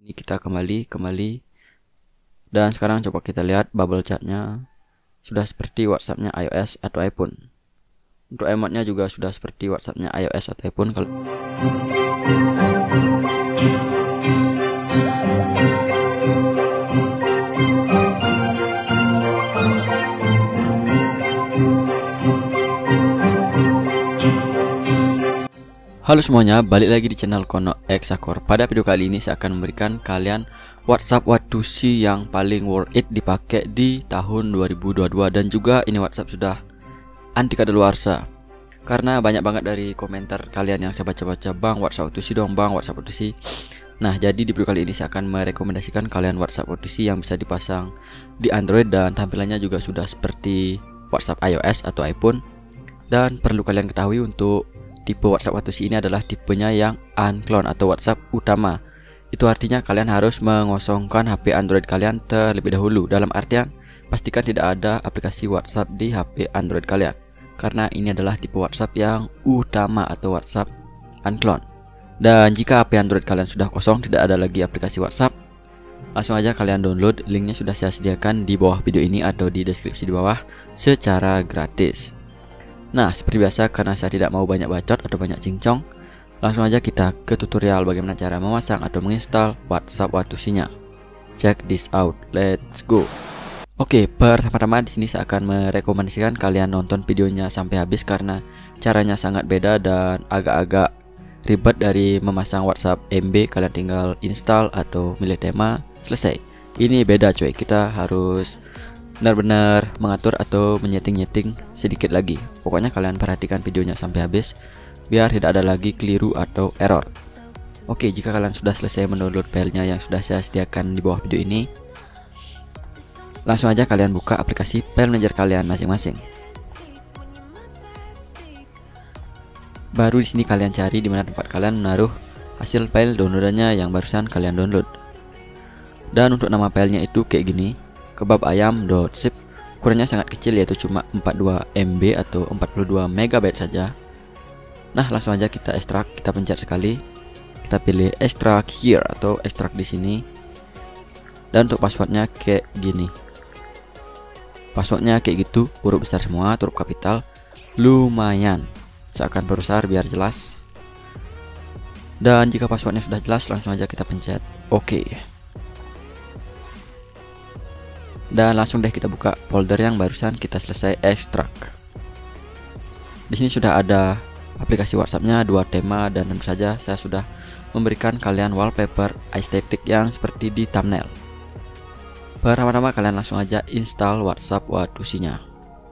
Ini kita kembali, kembali. Dan sekarang coba kita lihat bubble chatnya sudah seperti WhatsAppnya iOS atau iPhone. Untuk emotnya juga sudah seperti WhatsAppnya iOS atau iPhone. Kalau Halo semuanya, balik lagi di channel Kono X Akor. Pada video kali ini saya akan memberikan kalian WhatsApp Watusi yang paling worth it dipakai di tahun 2022 dan juga ini WhatsApp sudah anti kadaluarsa. Karena banyak banget dari komentar kalian yang saya baca-baca, "Bang, WhatsApp Watusi dong, Bang, WhatsApp Watusi." Nah, jadi di video kali ini saya akan merekomendasikan kalian WhatsApp Watusi yang bisa dipasang di Android dan tampilannya juga sudah seperti WhatsApp iOS atau iPhone. Dan perlu kalian ketahui untuk tipe WhatsApp Watusi ini adalah tipenya yang unclone atau WhatsApp utama. Itu artinya kalian harus mengosongkan HP Android kalian terlebih dahulu. Dalam artian, pastikan tidak ada aplikasi WhatsApp di HP Android kalian. Karena ini adalah tipe WhatsApp yang utama atau WhatsApp unclone. Dan jika HP Android kalian sudah kosong, tidak ada lagi aplikasi WhatsApp, langsung aja kalian download. Linknya sudah saya sediakan di bawah video ini atau di deskripsi di bawah secara gratis. Nah, seperti biasa karena saya tidak mau banyak bacot atau banyak cincong, langsung aja kita ke tutorial bagaimana cara memasang atau menginstal WhatsApp Watusinya. Check this out. Let's go. Oke, pertama-tama di sini saya akan merekomendasikan kalian nonton videonya sampai habis karena caranya sangat beda dan agak-agak ribet dari memasang WhatsApp MB kalian tinggal install atau milih tema selesai. Ini beda coy, kita harus benar-benar mengatur atau menyeting-nyeting sedikit lagi. Pokoknya kalian perhatikan videonya sampai habis biar tidak ada lagi keliru atau error. Oke, jika kalian sudah selesai mendownload filenya yang sudah saya sediakan di bawah video ini, langsung aja kalian buka aplikasi file manager kalian masing-masing. Baru di sini kalian cari di mana tempat kalian menaruh hasil file downloadannya yang barusan kalian download. Dan untuk nama filenya itu kayak gini, kebab ayam zip ukurannya sangat kecil yaitu cuma 42 MB atau 42 MB saja. Nah, langsung aja kita ekstrak, kita pencet sekali. Kita pilih ekstrak here atau ekstrak di sini. Dan untuk passwordnya kayak gini. Passwordnya kayak gitu, huruf besar semua, huruf kapital. Lumayan. Saya akan perbesar biar jelas. Dan jika passwordnya sudah jelas, langsung aja kita pencet oke. Okay. Dan langsung deh kita buka folder yang barusan kita selesai ekstrak. Di sini sudah ada aplikasi WhatsAppnya, dua tema dan tentu saja saya sudah memberikan kalian wallpaper aesthetic yang seperti di thumbnail. Pertama-tama kalian langsung aja install WhatsApp Watusinya.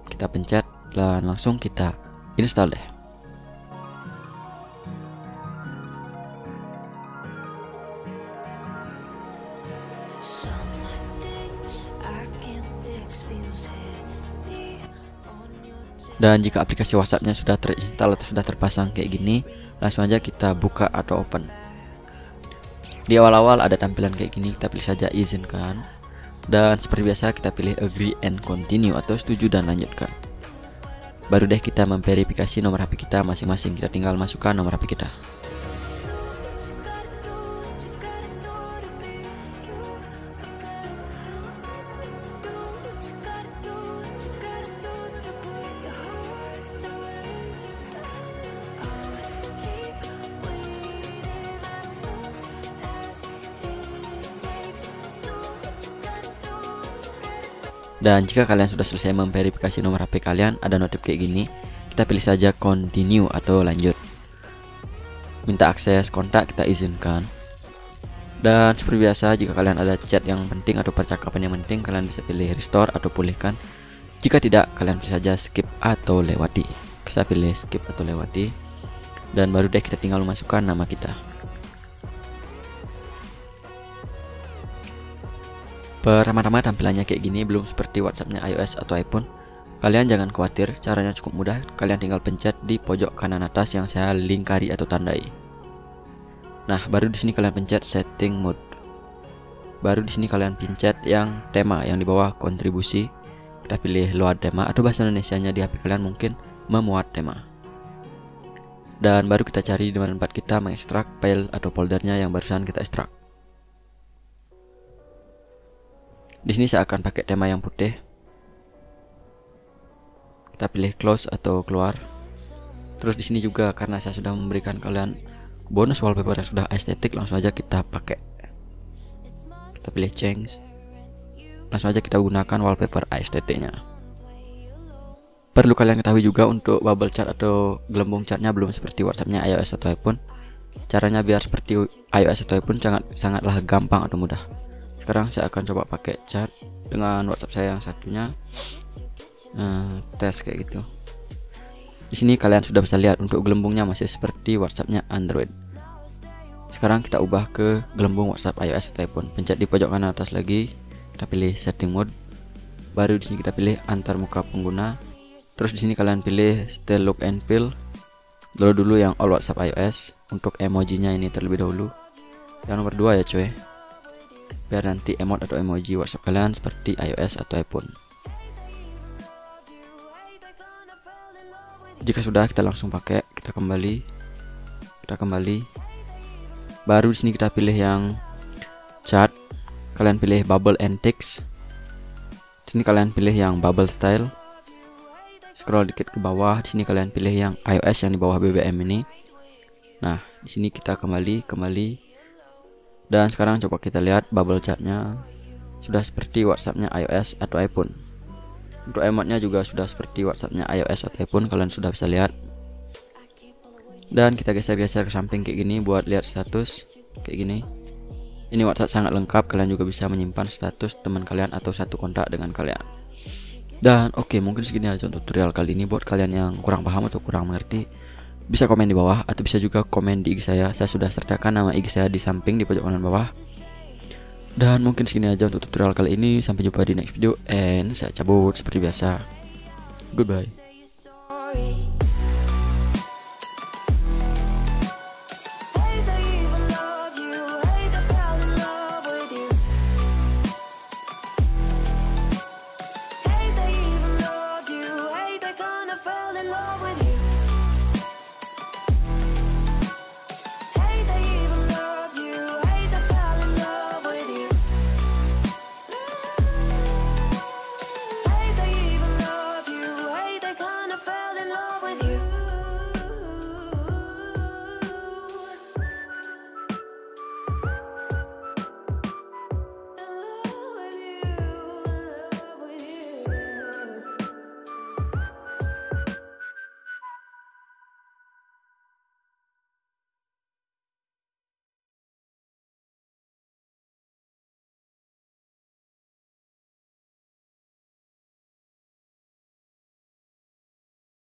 Kita pencet dan langsung kita install deh. Dan jika aplikasi WhatsAppnya sudah terinstall atau sudah terpasang kayak gini, langsung aja kita buka atau open. Di awal-awal ada tampilan kayak gini, kita pilih saja izinkan. Dan seperti biasa kita pilih agree and continue atau setuju dan lanjutkan. Baru deh kita memverifikasi nomor HP kita masing-masing. Kita tinggal masukkan nomor HP kita. Dan jika kalian sudah selesai memverifikasi nomor HP kalian, ada notif kayak gini, kita pilih saja continue atau lanjut. Minta akses kontak kita izinkan. Dan seperti biasa, jika kalian ada chat yang penting atau percakapan yang penting, kalian bisa pilih restore atau pulihkan. Jika tidak, kalian bisa saja skip atau lewati. Kita pilih skip atau lewati. Dan baru deh kita tinggal memasukkan nama kita. Pertama-tama tampilannya kayak gini belum seperti WhatsAppnya iOS atau iPhone. Kalian jangan khawatir, caranya cukup mudah. Kalian tinggal pencet di pojok kanan atas yang saya lingkari atau tandai. Nah, baru di sini kalian pencet setting mode. Baru di sini kalian pencet yang tema yang di bawah kontribusi. Kita pilih load tema atau bahasa Indonesia-nya di HP kalian mungkin memuat tema. Dan baru kita cari di mana tempat kita mengekstrak file atau foldernya yang barusan kita ekstrak. Di sini saya akan pakai tema yang putih. Kita pilih close atau keluar. Terus di sini juga karena saya sudah memberikan kalian bonus wallpaper yang sudah estetik, langsung aja kita pakai. Kita pilih change. Langsung aja kita gunakan wallpaper aestheticnya. Perlu kalian ketahui juga untuk bubble chart atau gelembung chartnya belum seperti WhatsAppnya iOS atau iPhone. Caranya biar seperti iOS atau iPhone sangat sangatlah gampang atau mudah. Sekarang saya akan coba pakai chart dengan WhatsApp saya yang satunya. Nah, tes kayak gitu. Di sini kalian sudah bisa lihat untuk gelembungnya masih seperti WhatsAppnya Android. Sekarang kita ubah ke gelembung WhatsApp iOS atau iPhone. Pencet di pojok kanan atas lagi, kita pilih setting mode. Baru di sini kita pilih antar muka pengguna Terus di sini kalian pilih style look and feel. Dulu dulu yang all WhatsApp iOS. Untuk emojinya ini terlebih dahulu. Yang nomor dua ya cuy. Biar nanti emot atau emoji WhatsApp kalian seperti iOS atau iPhone. Jika sudah kita langsung pakai, kita kembali. Kita kembali. Baru di sini kita pilih yang chat. Kalian pilih bubble and text. Di sini kalian pilih yang bubble style scroll dikit ke bawah di sini kalian pilih yang iOS yang di bawah BBM ini nah di sini kita kembali kembali dan sekarang coba kita lihat bubble chartnya sudah seperti WhatsAppnya iOS atau iPhone. Untuk emotnya juga sudah seperti WhatsAppnya iOS atau iPhone kalian sudah bisa lihat. Dan kita geser-geser ke samping kayak gini buat lihat status kayak gini. Ini WhatsApp sangat lengkap kalian juga bisa menyimpan status teman kalian atau satu kontak dengan kalian. Dan oke okay, mungkin segini aja untuk tutorial kali ini. Buat kalian yang kurang paham atau kurang mengerti bisa komen di bawah atau bisa juga komen di IG saya. Saya sudah sertakan nama IG saya di samping di pojok kanan bawah. Dan mungkin segini aja untuk tutorial kali ini. Sampai jumpa di next video and saya cabut seperti biasa. Goodbye.